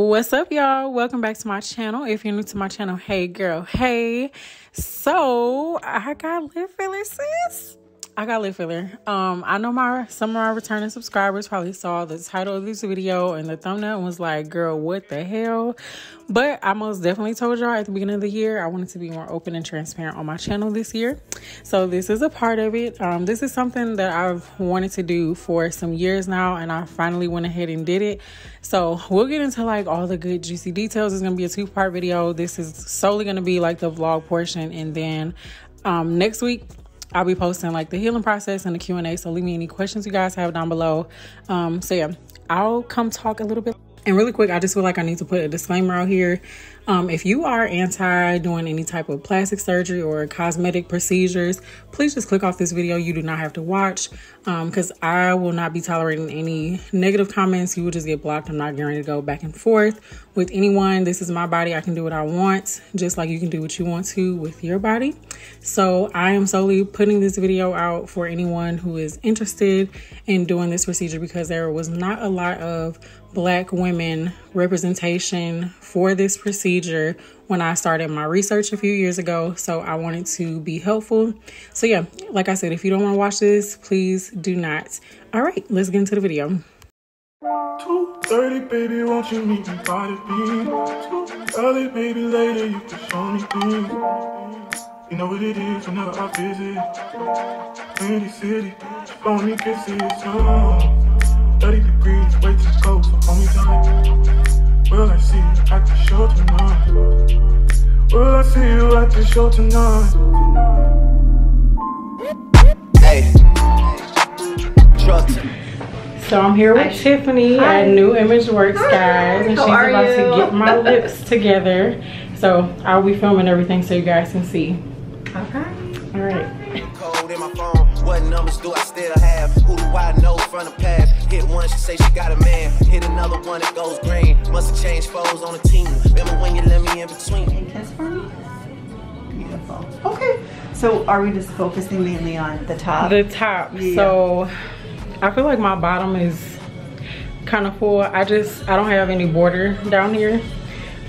What's up, y'all? Welcome back to my channel. If you're new to my channel, hey girl, hey. So I got lip filler, sis. I got lip filler. Um, I know my some of my returning subscribers probably saw the title of this video and the thumbnail was like, girl, what the hell? But I most definitely told y'all at the beginning of the year I wanted to be more open and transparent on my channel this year. So this is a part of it. Um, this is something that I've wanted to do for some years now and I finally went ahead and did it. So we'll get into like all the good juicy details. It's gonna be a two-part video. This is solely gonna be like the vlog portion and then um, next week I'll be posting like the healing process and the Q&A. So leave me any questions you guys have down below. Um, so yeah, I'll come talk a little bit. And really quick, I just feel like I need to put a disclaimer out here. Um, if you are anti doing any type of plastic surgery or cosmetic procedures, please just click off this video. You do not have to watch because um, I will not be tolerating any negative comments. You will just get blocked. I'm not going to go back and forth with anyone. This is my body. I can do what I want, just like you can do what you want to with your body. So I am solely putting this video out for anyone who is interested in doing this procedure because there was not a lot of black women representation for this procedure when I started my research a few years ago. So I wanted to be helpful. So yeah, like I said, if you don't want to watch this, please do not. All right, let's get into the video. 2.30, baby, won't you meet me by the beat? Early, baby, later, you can show me things. You know what it is whenever I visit. Windy City, phony kisses, oh. 30 degrees, way too cold, so hold me tight. Will I see you at the show tonight? Will I see you at the show tonight? Hey, So I'm here with Hi. Tiffany Hi. at New Image Works, guys, and How she's about you? to get my lips together. So I'll be filming everything so you guys can see. Okay. All right. What numbers do I still have? Who do I know from the past? Hit one, she say she got a man. Hit another one, it goes green. Must have changed foes on the team. Remember when you let me in between? Can kiss for me? Beautiful. Okay. So are we just focusing mainly on the top? The top. Yeah. So I feel like my bottom is kind of full. I just, I don't have any border down here.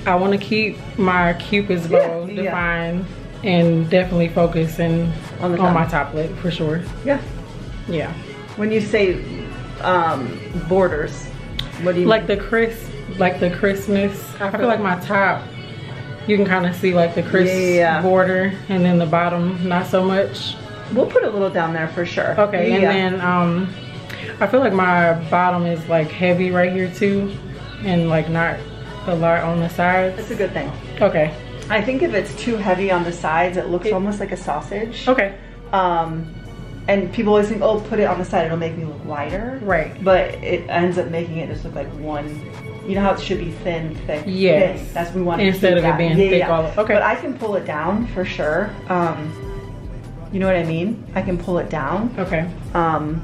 I want to keep my cupid's bow yeah, defined. Yeah and definitely focusing on, on my top lip for sure. Yeah. Yeah. When you say um, borders, what do you like mean? the crisp, like the crispness? I feel like my top, you can kind of see like the crisp yeah. border, and then the bottom not so much. We'll put a little down there for sure. Okay, yeah. and then um, I feel like my bottom is like heavy right here too, and like not a lot on the sides. That's a good thing. Okay. I think if it's too heavy on the sides, it looks it, almost like a sausage. Okay. Um, and people always think, oh, put it on the side, it'll make me look wider. Right. But it ends up making it just look like one. You know how it should be thin, thick. Yes. Thin. That's what we want instead of it being yeah, thick. Yeah. All okay. But I can pull it down for sure. Um, you know what I mean? I can pull it down. Okay. Um,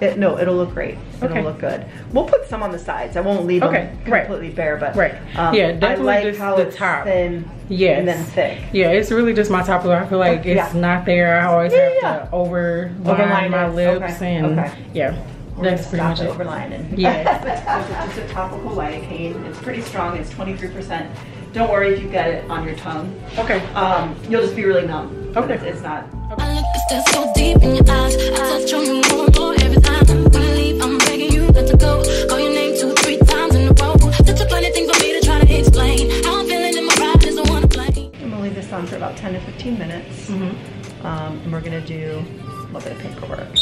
it, no, it'll look great. It'll okay. look good. We'll put some on the sides. I won't leave okay. them completely right. bare, but right. Um, yeah, definitely I like just how the it's top. thin yes. and then thick. Yeah, it's really just my top lip. I feel like it's yeah. not there. I always yeah, have yeah. to overline Overline my lips okay. and okay. yeah. We're That's pretty much it. Overlining. Yeah. it's just a topical lidocaine. It's pretty strong. It's 23%. Don't worry if you've got it on your tongue. Okay. Um, you'll just be really numb. Okay. It's, it's not. Okay. On for about 10 to 15 minutes. Mm -hmm. um, and we're gonna do a little bit of paperwork.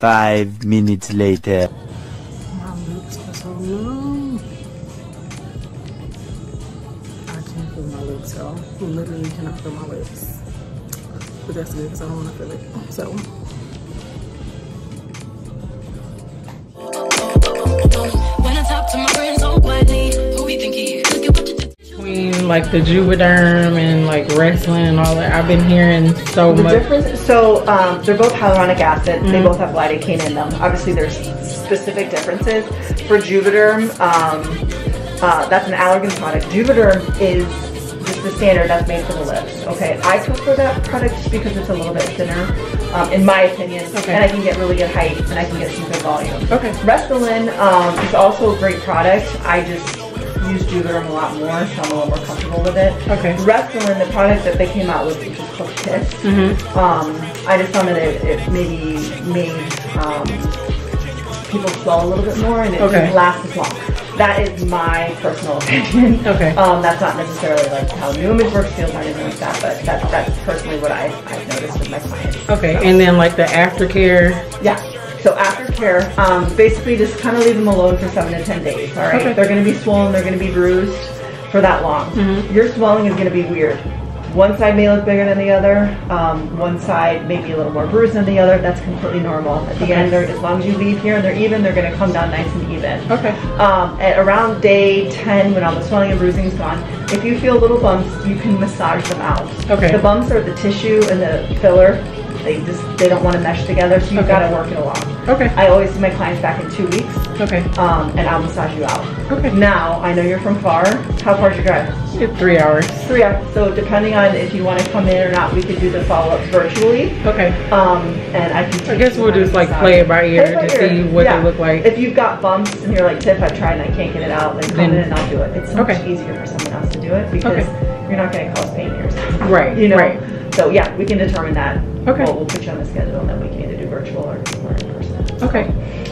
Five minutes later. Literally cannot feel my lips. But that's good because I don't want to feel it. So Between like the Juvederm and like Restylane and all that, I've been hearing so the much. Difference, so um, they're both hyaluronic acid. Mm -hmm. They both have lidocaine in them. Obviously, there's specific differences. For Juvederm, um, uh, that's an Allergan product. Juvederm is just the standard that's made for the lips. Okay, I prefer that product just because it's a little bit thinner, um, in my opinion, Okay. and I can get really good height and I can get some good volume. Okay. Restylane um, is also a great product. I just use Juvederm a lot more, so I'm a little more comfortable with it. Okay. Restylane, the product that they came out with, which is called Kysse, Mm-hmm. um, I just found that it, it maybe made um, people swell a little bit more and it Okay. didn't as long. That is my personal opinion. Okay. Um, that's not necessarily like how New Image works feels or anything like that, but that, that's personally what I, I've noticed with my clients. Okay, So, and then like the aftercare. yeah. So aftercare, um, basically just kind of leave them alone for seven to ten days. All right. Okay. They're going to be swollen. They're going to be bruised for that long. Mm-hmm. Your swelling is going to be weird. One side may look bigger than the other. Um, one side may be a little more bruised than the other. That's completely normal. At the Okay. end, as long as you leave here and they're even, they're going to come down nice and even. Okay. Um, at around day 10, when all the swelling and bruising is gone, if you feel little bumps, you can massage them out. Okay. The bumps are the tissue and the filler. They just they don't want to mesh together, so you've Okay. got to work it along. Okay. I always see my clients back in two weeks, Okay. um, and I'll massage you out. Okay. Now I know you're from far. How far did you drive? Three hours. Three hours. So depending on if you want to come in or not, we could do the follow up virtually. Okay. Um, and I can. I guess we'll just like massage. play it by ear Play it by to see what Yeah. they look like. If you've got bumps and you're like, Tiff, I've tried and I can't get it out, then come Then- in and I'll do it. It's so much Okay. easier for someone else to do it because Okay. you're not going to cause pain yourself. Right. You know. Right. So yeah, we can determine that. Okay. We'll, we'll put you on the schedule and then we can either do virtual or, or in person. Okay.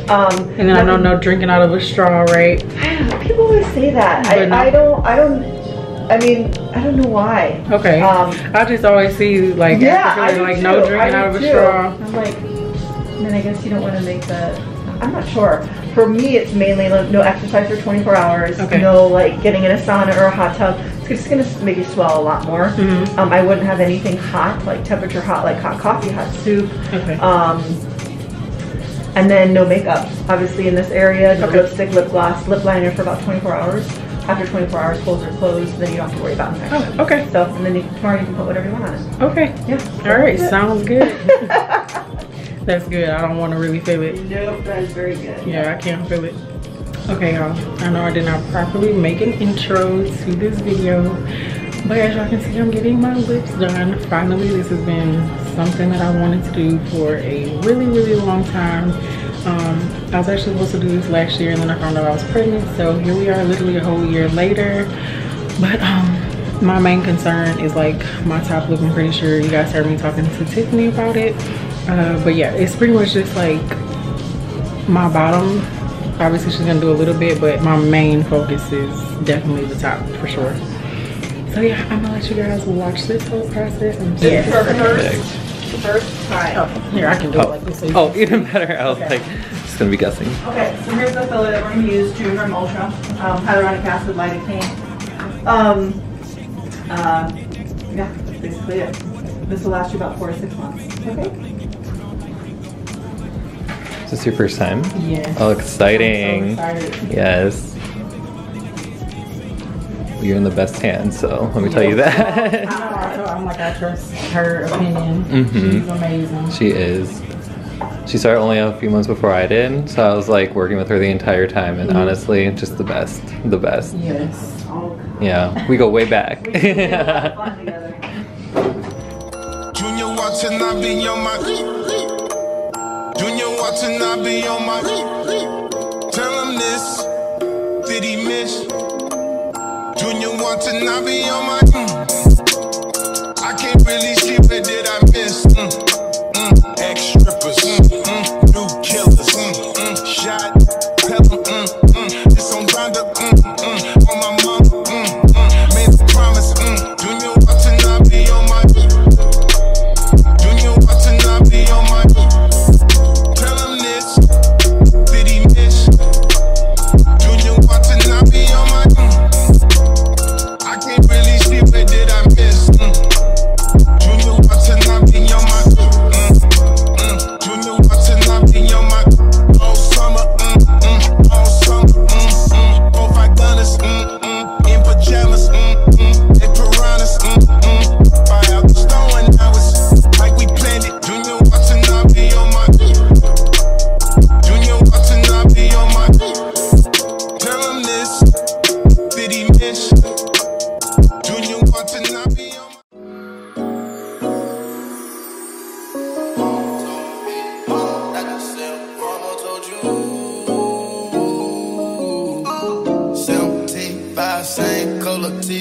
Um, And then I don't know drinking out of a straw, right? People always say that. But. I, I don't. I don't. I mean, I don't know why. Okay. Um, I just always see like yeah, aftercare, like too. no drinking out of a too. straw. I'm like, then I guess you don't want to make the. I'm not sure. For me, it's mainly like, no exercise for 24 hours. Okay. No like getting in a sauna or a hot tub. It's gonna make you swell a lot more. Mhm. Um, I wouldn't have anything hot, like temperature hot, like hot coffee, hot soup. Okay. Um, and then no makeup. Obviously in this area, No Okay. lipstick, lip gloss, lip liner for about 24 hours. After 24 hours, clothes are closed, then you don't have to worry about infection. Oh, okay. So, and then you, tomorrow you can put whatever you want on it. Okay. Yeah. All right. That's. Sounds good. That's good. I don't want to really feel it. Nope, that is very good. Yeah, I can't feel it. Okay, y'all. I know I did not properly make an intro to this video, but as y'all can see, I'm getting my lips done. Finally, this has been something that I wanted to do for a really, really long time. Um, I was actually supposed to do this last year, and then I found out I was pregnant. So here we are, literally a whole year later. But um, my main concern is like my top lip. I'm pretty sure you guys heard me talking to Tiffany about it. Uh, but yeah, it's pretty much just like my bottom obviously she's gonna do a little bit but my main focus is definitely the top for sure so yeah i'm gonna let you guys watch this whole process and see For Perfect. first, first try. oh, here i can do it like this so Oh, even better. I was Okay. like, just gonna be guessing. Okay, so here's the filler that we're gonna use, Juvederm Ultra, um, hyaluronic acid, lidocaine. Um, uh, yeah, that's basically it. This will last you about four to six months, okay? Is this your first time? Yes. Oh, I'm exciting. so excited. Yes. You're in the best hands, so let me tell you that. I told- I'm like, I trust her opinion. Mhm. She's amazing. she is. She started only a few months before I did, so I was like working with her the entire time, and Mhm. honestly, just the best. The best. Yes. Yeah, we go way back. Fun together. Junya Watanabe on my Junior watching, I be on my Tell him this. Did he miss? Junya Watanabe on my I can't really see where did I miss. Mm, mm,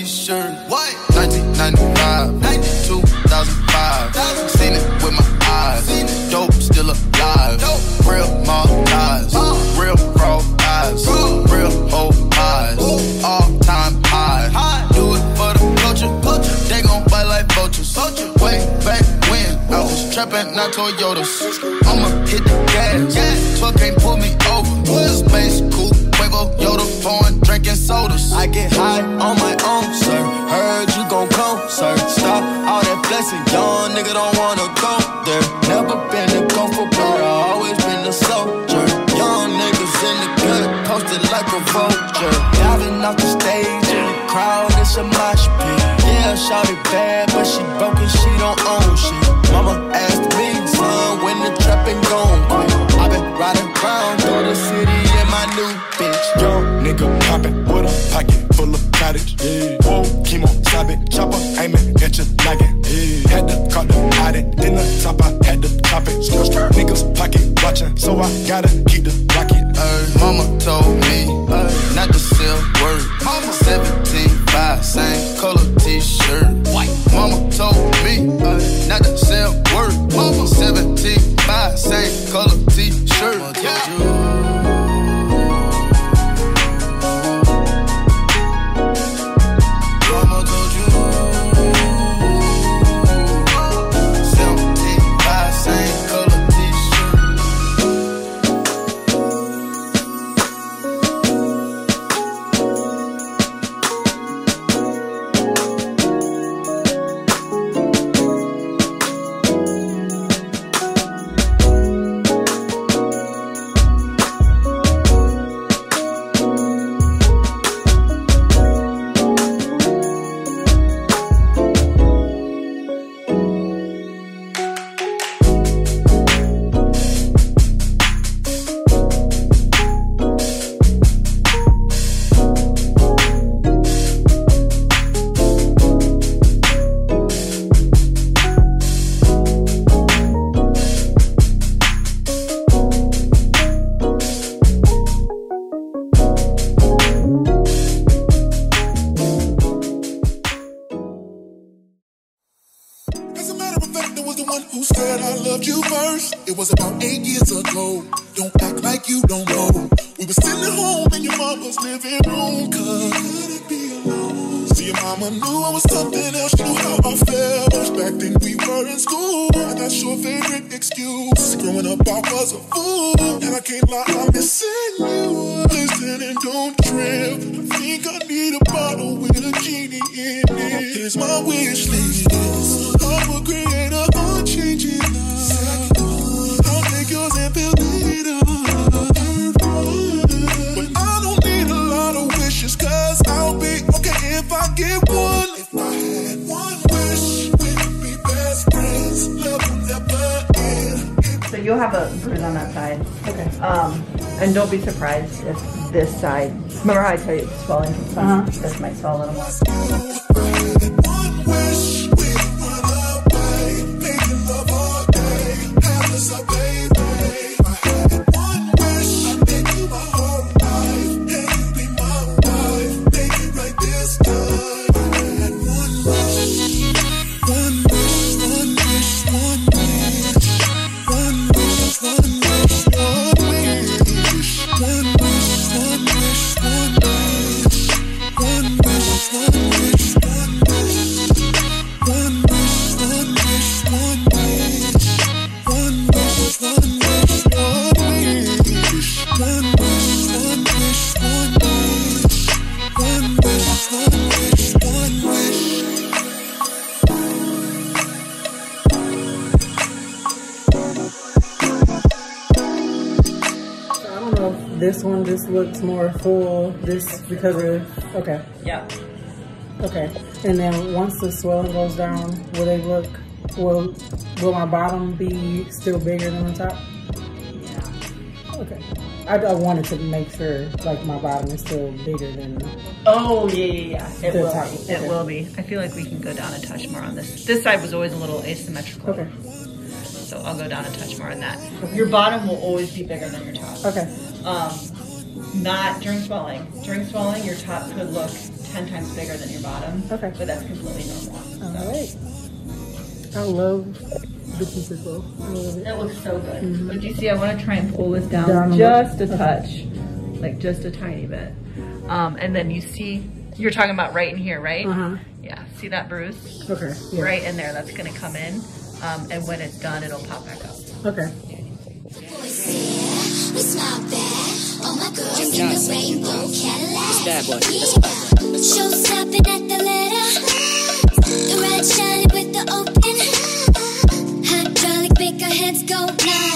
t-shirt. What? 1995, 92, 2005. Seen it with my eyes. Dope, still alive. Dope. Real mom eyes, Oh. Uh. Real raw eyes. Bro. Real whole eyes, Ooh. All time high. high. Do it for the culture. culture. They gon' fight like vultures. Culture. Way back when Ooh. I was trapping, not Toyotas. I'ma hit the gas. Yeah. 12 can't pull me over. Space coupe. Quavo, Yoda, pouring, drinking sodas. I get high on my own, sir. Heard you gon' come, sir. Stop all that flexing, young nigga don't wanna go there. Never been a for blood, I always been a soldier. Young niggas in the good, posted like a vulture. Diving off the stage in the crowd, it's a mosh pit. Yeah, shawty bad, but she broke and she don't own shit. Mama asked me, son, when the trapping gon'. Cottage. Yeah. Whoa, chemo, sobbing, chopper, aiming at your noggin. Yeah. Had to cut the hide it, then the top I had to chop it. Niggas pocket watching, so I gotta keep the years ago. Don't act like you don't know. We were still at home in your mama's living room. Cause couldn't be alone. See, your mama knew I was something else. She knew how I felt. Back then we were in school. And that's your favorite excuse. Growing up, I was a fool. And I can't lie, I'm missing you. Listen and don't trip. I think I need a bottle with a genie in it. Here's my wish list. I will create a unchanging have a bruise on that side. Okay. Um, and don't be surprised if this side. Remember how I tell you it's swelling? Uh-huh. This might swell a little more. This one just looks more full, this because of, okay, Yeah. okay. And then once the swelling goes down, will they look, will, will my bottom be still bigger than the top? Yeah. Okay. I, I wanted to make sure, like, my bottom is still bigger than, Oh yeah, yeah, yeah. It The will top, be. okay. It will be. I feel like we can go down a touch more on this. This side was always a little asymmetrical. okay, So I'll go down a touch more on that. Your bottom will always be bigger than your top. okay. Um, not during swelling. During swelling, your top could look ten times bigger than your bottom. Okay. But that's completely normal. All right. I love the pieces though. I love it. That looks so good. But you see, I want to try and pull this down, Down just a bit. touch, like just a tiny bit. Um, and then you see, you're talking about right in here, right? Uh-huh. Yeah. See that bruise? Okay. Yeah. Right in there. That's gonna come in. Um, and when it's done, it'll pop back up. Okay. It's not bad. All my girls in the rainbow Cadillac. Bad boy. Yeah. Show stopping at the letter. The red shining with the open. Hydraulic make our heads go blind.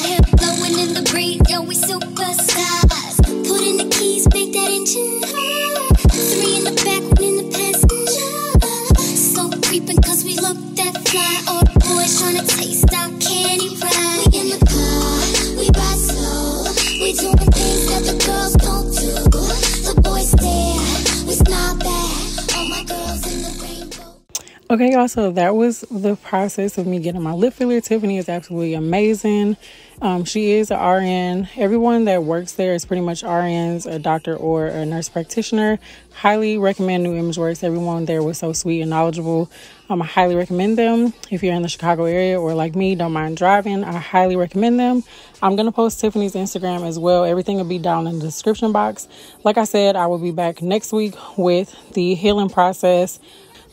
Okay, y'all. So that was the process of me getting my lip filler. Tiffany is absolutely amazing. Um, she is an RN. Everyone that works there is pretty much RNs, a doctor or a nurse practitioner. Highly recommend New Image Works. Everyone there was so sweet and knowledgeable. Um, I highly recommend them. If you're in the Chicago area or like me, don't mind driving, I highly recommend them. I'm gonna post Tiffany's Instagram as well. Everything will be down in the description box. Like I said, I will be back next week with the healing process.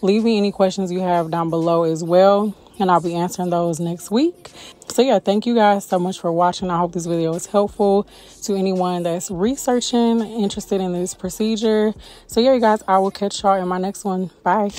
Leave me any questions you have down below as well, and I'll be answering those next week. So, yeah, thank you guys so much for watching. I hope this video is helpful to anyone that's researching, interested in this procedure. So, yeah, you guys, I will catch y'all in my next one. Bye.